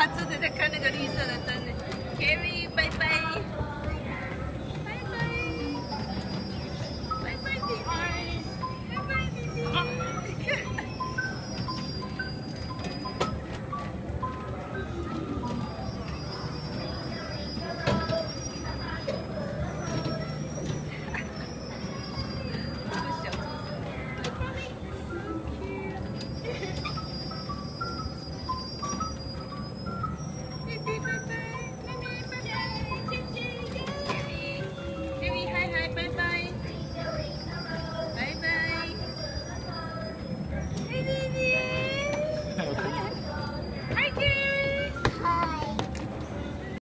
他真的在看那个绿色的灯呢。Kimmy，拜拜。